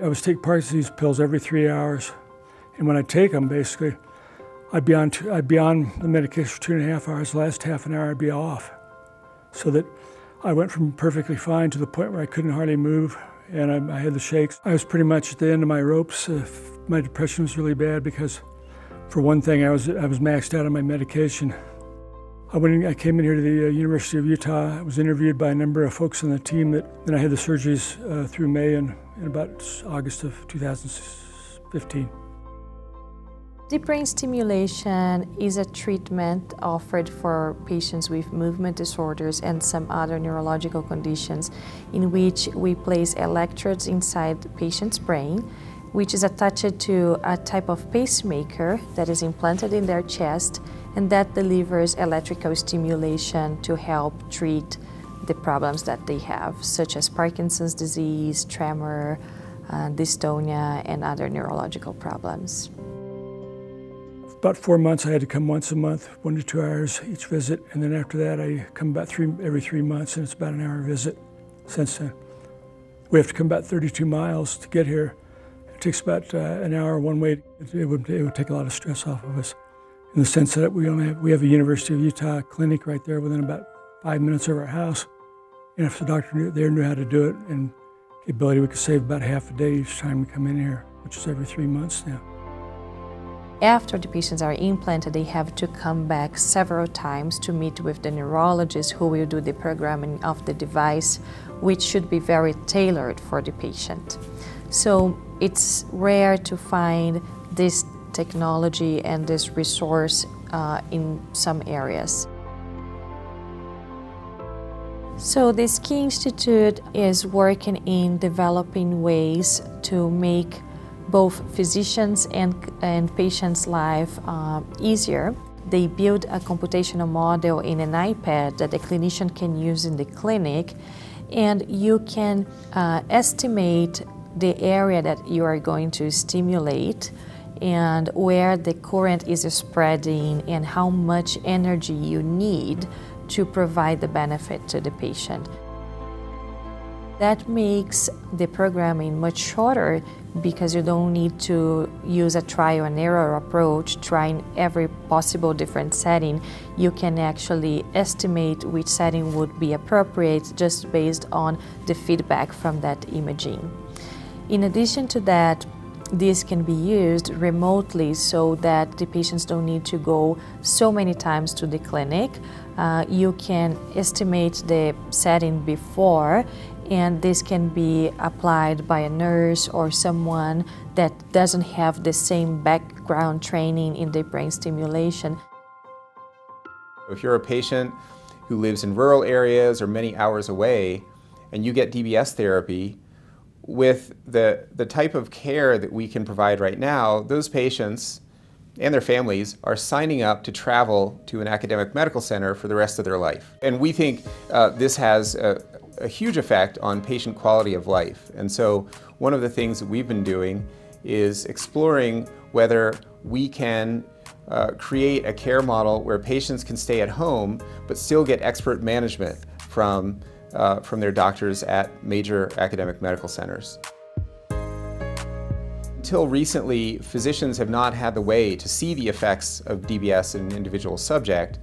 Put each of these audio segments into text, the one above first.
I was taking Parkinson's pills every three hours, and when I take them, basically, I'd be on two, I'd be on the medication for two and a half hours. The last half an hour, I'd be off, so that I went from perfectly fine to the point where I couldn't hardly move, and I, I had the shakes. I was pretty much at the end of my ropes. Uh, my depression was really bad because, for one thing, I was I was maxed out on my medication. I, I came in here to the uh, University of Utah. I was interviewed by a number of folks on the team that then I had the surgeries uh, through May and, and about August of 2015. Deep brain stimulation is a treatment offered for patients with movement disorders and some other neurological conditions in which we place electrodes inside the patient's brain which is attached to a type of pacemaker that is implanted in their chest and that delivers electrical stimulation to help treat the problems that they have, such as Parkinson's disease, tremor, uh, dystonia, and other neurological problems. About four months, I had to come once a month, one to two hours each visit, and then after that, I come about three every three months, and it's about an hour visit. Since then, we have to come about 32 miles to get here. It takes about uh, an hour one way. It would, it would take a lot of stress off of us in the sense that we only have, we have a University of Utah clinic right there within about five minutes of our house. And if the doctor knew, there knew how to do it and the ability, we could save about half a day each time we come in here, which is every three months now. After the patients are implanted, they have to come back several times to meet with the neurologist who will do the programming of the device, which should be very tailored for the patient. So it's rare to find this technology and this resource uh, in some areas. So the SCI Institute is working in developing ways to make both physicians and, and patients' life uh, easier. They build a computational model in an iPad that the clinician can use in the clinic and you can uh, estimate the area that you are going to stimulate and where the current is spreading and how much energy you need to provide the benefit to the patient. That makes the programming much shorter because you don't need to use a trial and error approach, trying every possible different setting. You can actually estimate which setting would be appropriate just based on the feedback from that imaging. In addition to that, this can be used remotely so that the patients don't need to go so many times to the clinic. Uh, you can estimate the setting before and this can be applied by a nurse or someone that doesn't have the same background training in the brain stimulation. If you're a patient who lives in rural areas or many hours away and you get DBS therapy, with the, the type of care that we can provide right now, those patients and their families are signing up to travel to an academic medical center for the rest of their life. And we think uh, this has a, a huge effect on patient quality of life. And so one of the things that we've been doing is exploring whether we can uh, create a care model where patients can stay at home but still get expert management from uh, from their doctors at major academic medical centers. Until recently, physicians have not had the way to see the effects of DBS in an individual subject.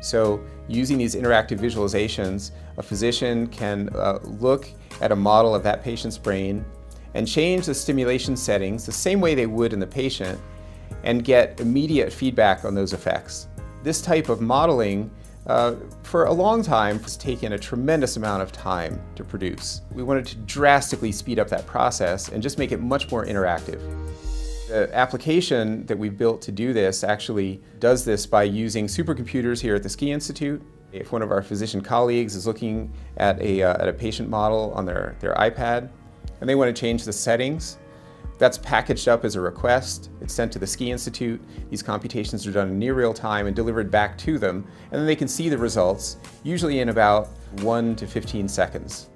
So using these interactive visualizations, a physician can uh, look at a model of that patient's brain and change the stimulation settings the same way they would in the patient and get immediate feedback on those effects. This type of modeling uh, for a long time it's taken a tremendous amount of time to produce. We wanted to drastically speed up that process and just make it much more interactive. The application that we've built to do this actually does this by using supercomputers here at the SCI Institute. If one of our physician colleagues is looking at a, uh, at a patient model on their, their iPad and they want to change the settings, that's packaged up as a request, it's sent to the SCI Institute, these computations are done in near real time and delivered back to them, and then they can see the results, usually in about 1 to 15 seconds.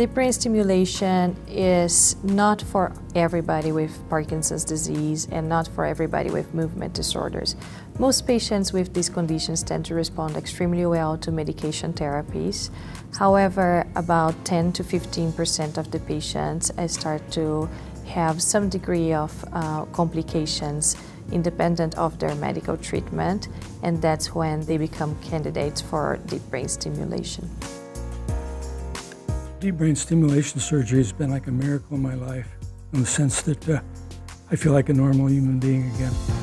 Deep brain stimulation is not for everybody with Parkinson's disease and not for everybody with movement disorders. Most patients with these conditions tend to respond extremely well to medication therapies. However, about 10 to 15 percent of the patients uh, start to have some degree of uh, complications independent of their medical treatment, and that's when they become candidates for deep brain stimulation. Deep brain stimulation surgery has been like a miracle in my life in the sense that uh, I feel like a normal human being again.